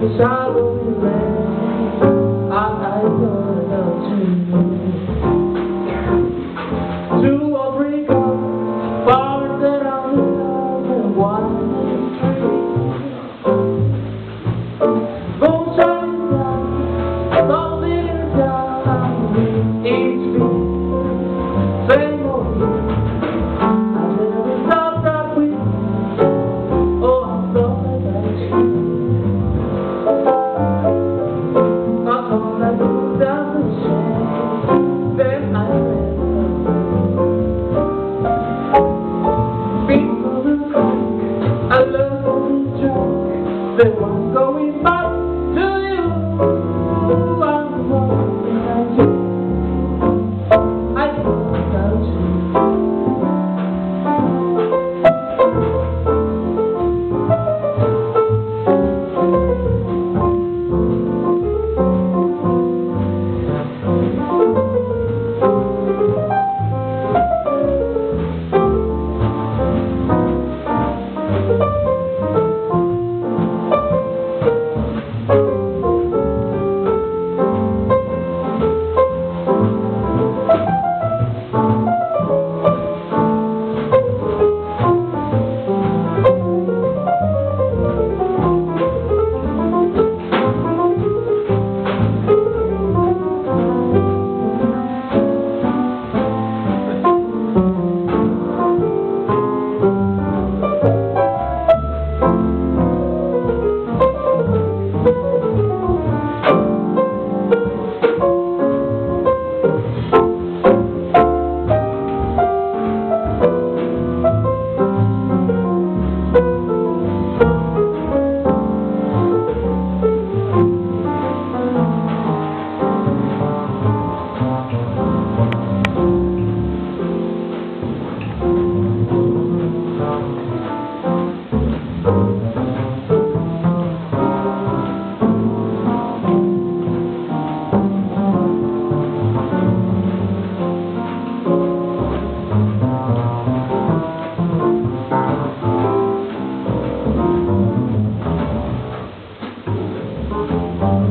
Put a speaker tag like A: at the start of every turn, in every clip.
A: the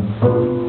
A: I